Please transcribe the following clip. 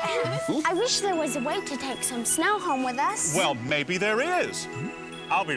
I wish there was a way to take some snow home with us. Well, maybe there is. I'll be